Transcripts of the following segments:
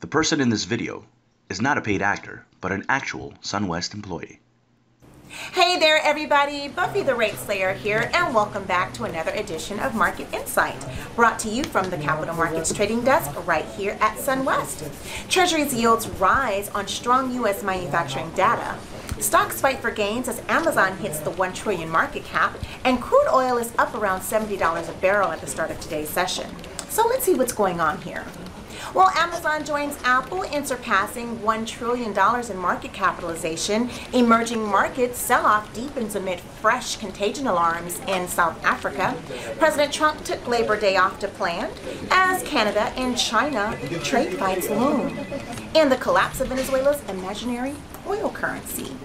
The person in this video is not a paid actor, but an actual SunWest employee. Hey there everybody, Buffy the Rate Slayer here and welcome back to another edition of Market Insight brought to you from the Capital Markets Trading Desk right here at SunWest. Treasuries yields rise on strong U.S. manufacturing data. Stocks fight for gains as Amazon hits the 1 trillion market cap and crude oil is up around $70 a barrel at the start of today's session. So let's see what's going on here. Well, Amazon joins Apple in surpassing $1 trillion in market capitalization. Emerging markets sell-off deepens amid fresh contagion alarms in South Africa. President Trump took Labor Day off to plan as Canada and China trade fights loom. And the collapse of Venezuela's imaginary oil currency.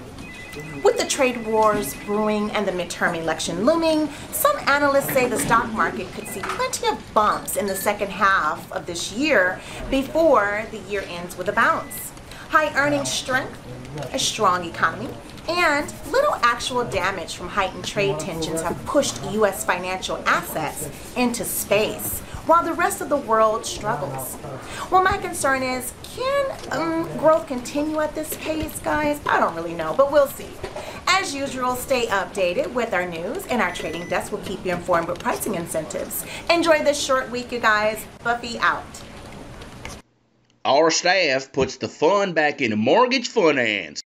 With the trade wars brewing and the midterm election looming, some analysts say the stock market could see plenty of bumps in the second half of this year before the year ends with a bounce. High earnings strength, a strong economy, and little actual damage from heightened trade tensions have pushed U.S. financial assets into space, while the rest of the world struggles. Well, my concern is, can um, growth continue at this pace, guys? I don't really know, but we'll see. As usual, stay updated with our news, and our trading desk will keep you informed with pricing incentives. Enjoy this short week, you guys. Buffy out. Our staff puts the fun back into mortgage finance.